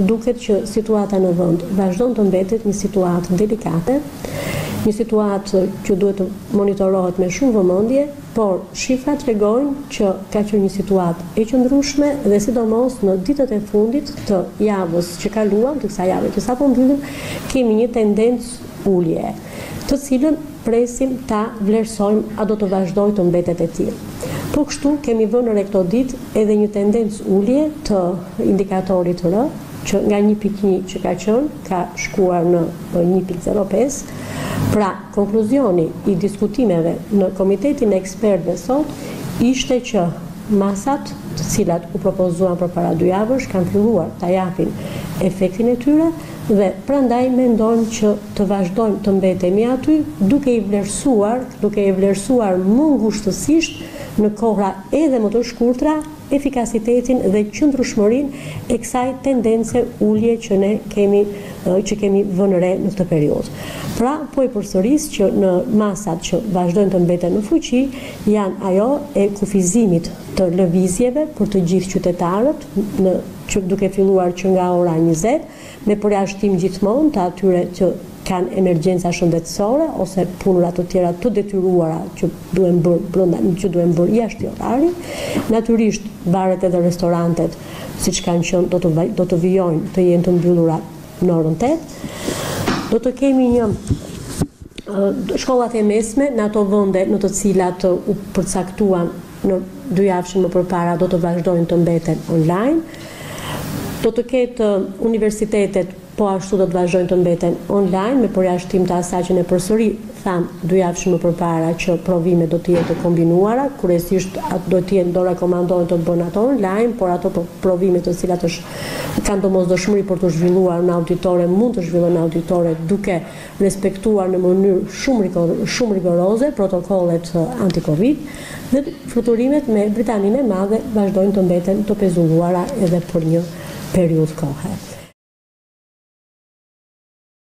Duket që situata në vend vazhdon të mbetet një situatë delikate, një situatë që duhet të monitorohet me shumë vëmendje, por shifrat tregojnë që ka qenë një situatë e qëndrueshme dhe sidomos në ditët e fundit të javës që kaluam, të kësaj jave që sapo mbyllim, kemi një tendencë ulje. të cilën presim ta vlerësojmë a do të vazhdojë të mbetet e tillë. Po kështu kemi vënë re këto ditë edhe një tendencë ulje të indikatorit R, që nga një pikë një që ka qenë, ka shkuar në një pikë zero pesë. Pra, konkluzioni i diskutimeve në Komitetin e Ekspertëve sot ishte që masat të cilat u propozuan përpara dy javësh kanë filluar ta japin efektin e tyre, Dhe prandaj mendojmë që të vazhdojmë të mbetemi aty, duke i vlerësuar, duke i vlerësuar më ngushtësisht, në kohra edhe më të shkurtra, efikasitetin dhe qëndrueshmërinë e kësaj tendence ulje që ne kemi që kemi vënë re në këtë periudhë. Pra, po e përsëris që në masat që vazhdojnë të mbeten në fuqi janë ajo e kufizimit të lëvizjeve për të gjithë qytetarët në që duke filluar që nga ora njëzet, me përjashtim gjithmonë të atyre që kanë emergjenca shëndetësore ose punëra të tjera të detyruara që duhen bërë brenda, që duhen bërë jashtë orarit. Natyrisht, baret edhe restorantet, siç kanë qenë, do të do të vijojnë të jenë të mbyllura në orën 8. Do të kemi një shkollat e mesme në ato vende në të cilat u përcaktuan në dyjavëshin më përpara do të vazhdojnë të mbeten online. Do të ketë universitetet po ashtu do të vazhdojnë të mbeten online me përjashtim të asaj që ne përsëri thamë dyjavëshin më përpara që provimet do të jenë të kombinuara, kryesisht do të jenë do rekomandohen të bëhen ato online, por ato po, provime të cilat është kanë domosdoshmëri për t'u zhvilluar në auditore mund të zhvillohen në auditore duke respektuar në mënyrë shumë rigoroze protokollet anti-Covid dhe fluturimet me Britaninë e Madhe vazhdojnë të mbeten të pezulluara edhe për një periudhë kohe.